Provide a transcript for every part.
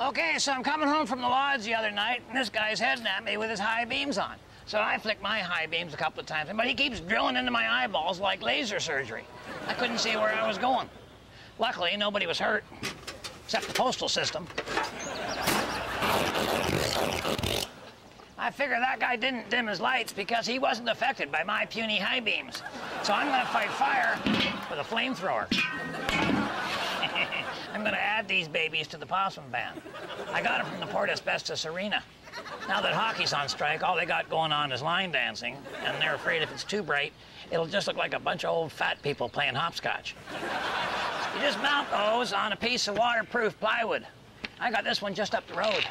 Okay, so I'm coming home from the lodge the other night, and this guy's heading at me with his high beams on. So I flick my high beams a couple of times, but he keeps drilling into my eyeballs like laser surgery. I couldn't see where I was going. Luckily, nobody was hurt, except the postal system. I figure that guy didn't dim his lights because he wasn't affected by my puny high beams. So I'm gonna fight fire with a flamethrower. I'm gonna add these babies to the Possum Van. I got them from the Port Asbestos Arena. Now that hockey's on strike, all they got going on is line dancing, and they're afraid if it's too bright, it'll just look like a bunch of old fat people playing hopscotch. You just mount those on a piece of waterproof plywood. I got this one just up the road.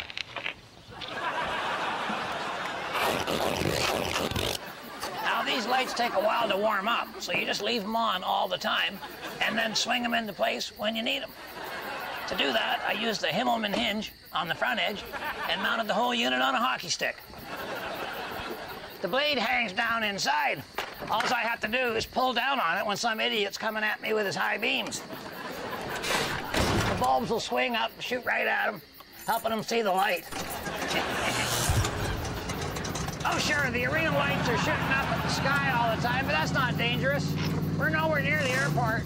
These lights take a while to warm up, so you just leave them on all the time and then swing them into place when you need them. To do that, I used the Himmelman hinge on the front edge and mounted the whole unit on a hockey stick. The blade hangs down inside. All I have to do is pull down on it when some idiot's coming at me with his high beams. The bulbs will swing up, and shoot right at him, helping him see the light. Oh, sure, the arena lights are shooting up at the sky all the time, but that's not dangerous. We're nowhere near the airport.